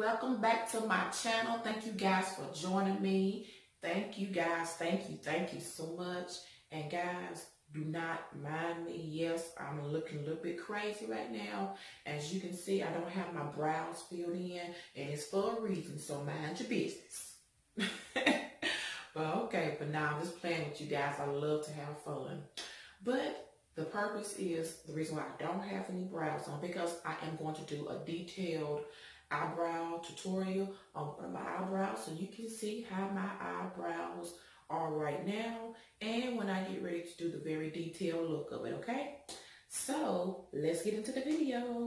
welcome back to my channel. Thank you guys for joining me. Thank you guys. Thank you. Thank you so much. And guys, do not mind me. Yes, I'm looking a little bit crazy right now. As you can see, I don't have my brows filled in and it's for a reason. So mind your business. but okay, but now I'm just playing with you guys. I love to have fun. But the purpose is the reason why I don't have any brows on because I am going to do a detailed eyebrow tutorial on one of my eyebrows so you can see how my eyebrows are right now and when I get ready to do the very detailed look of it, okay? So let's get into the video.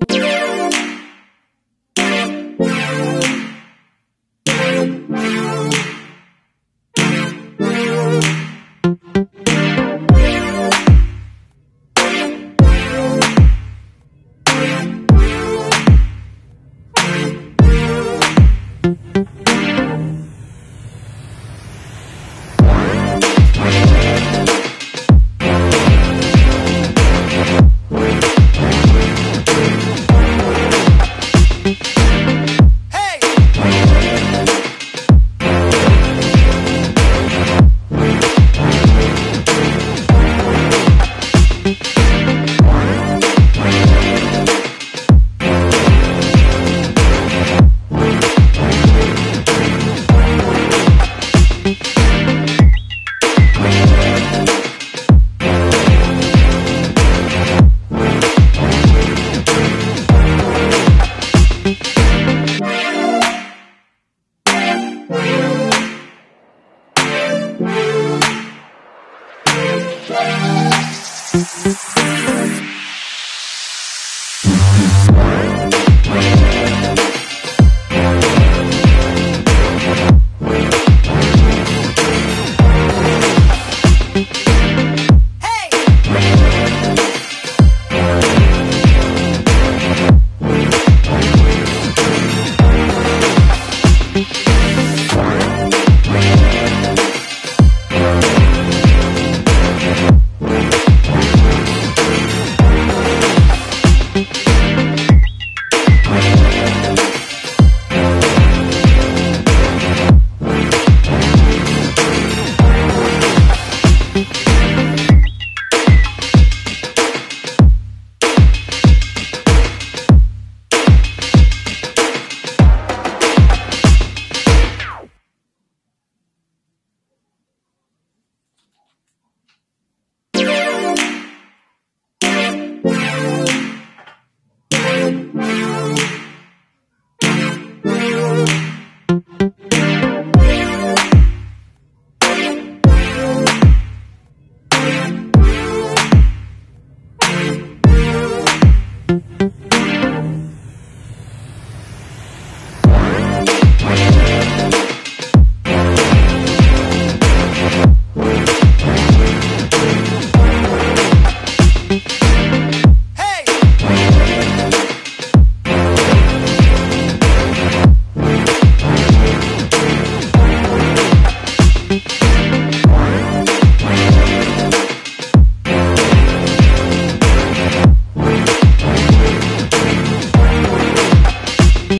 Thank